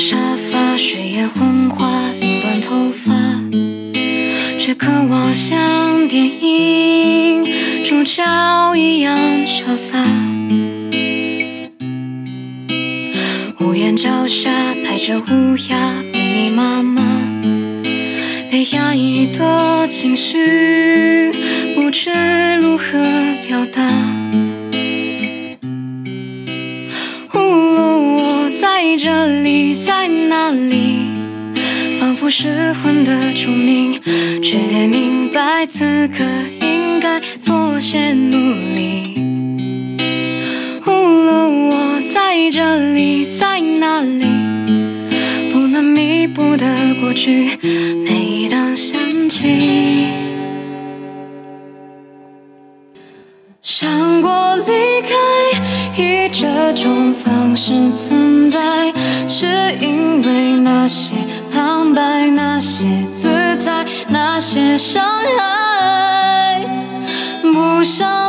沙发，睡眼昏花，凌乱头发，却渴望像电影主角一样潇洒。屋檐脚下排着乌鸦，密密麻麻，被压抑的情绪在这里，在哪里，仿佛失魂的虫鸣，却明白此刻应该做些努力。无论我在这里，在哪里，不能弥补的过去，每当想起。想过离开，以这种方式存，是因为那些旁白，那些姿态，那些伤害，不想